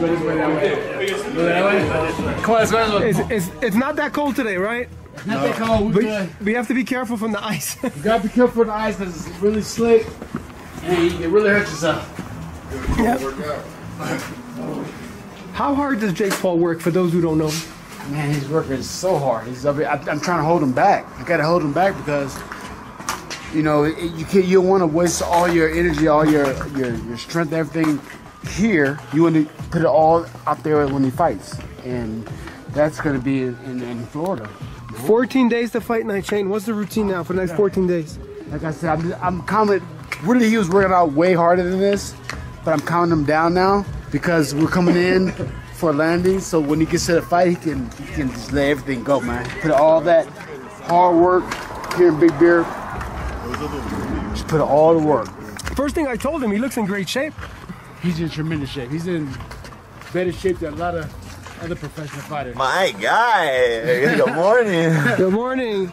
go this way, that way. Go that way. Come on, let's go. Let's. It's, it's, it's not that cold today, right? Not that cold. We But, good. but you have to be careful from the ice. You gotta be careful with the ice because it's really slick. And you can really hurt yourself. How hard does Jake Paul work for those who don't know? Man, he's working so hard. He's I mean, I'm I'm trying to hold him back. I gotta hold him back because you know it- you can't. You don't want to waste all your energy, all your your your strength, everything here. You want to put it all out there when he fights, and that's gonna be in, in, in Florida. 14 days to fight Night Chain. What's the routine now for the next 14 days? Like I said, I'm, I'm counting. Really, he was working out way harder than this, but I'm counting him down now because we're coming in for landing. So when he gets to the fight, he can he can just let everything go, man. Put all that hard work here in Big Bear. Just put all the work. First thing I told him, he looks in great shape. He's in tremendous shape. He's in better shape than a lot of other professional fighters. My guy. Good morning. Good morning.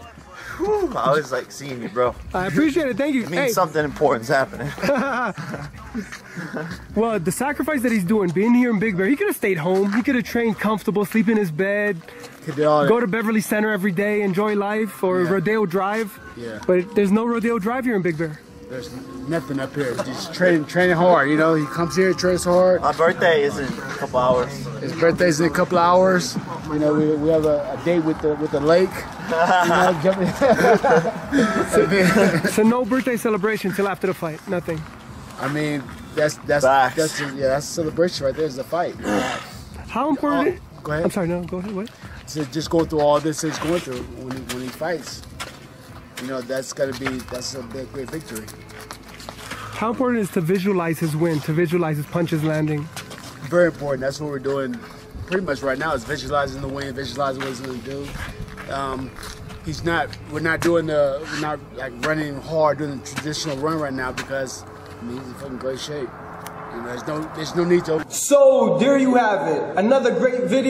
Whew, I always like seeing you, bro. I appreciate it. Thank you. It means Hey, something important's happening. well, the sacrifice that he's doing, being here in Big Bear, he could have stayed home. He could have trained comfortable, sleep in his bed, He did all that. go to Beverly Center every day, enjoy life, or Yeah. Rodeo Drive. Yeah. But there's no Rodeo Drive here in Big Bear. There's nothing up here. Just training, training hard. You know, he comes here, trains hard. My birthday is in a couple hours. His birthday's in a couple hours. You know, we, we have a, a date with the with the lake. You know, jumping- So no birthday celebration till after the fight. Nothing. I mean, that's that's Facts. that's yeah, that's a celebration right there. Is the fight. How important? Oh, go ahead. I'm sorry. No, go ahead. What? So just going through all this he's going through when he, when he fights. You know, that's gotta be that's a big, great victory. How important is to visualize his win, to visualize his punches landing? Very important. That's what we're doing pretty much right now is visualizing the win, visualizing what he's gonna do. Um, he's not. We're not doing the. We're not like running hard, doing the traditional run right now because I mean, he's in fucking great shape. You know, there's no. There's no need to. So there you have it. Another great video.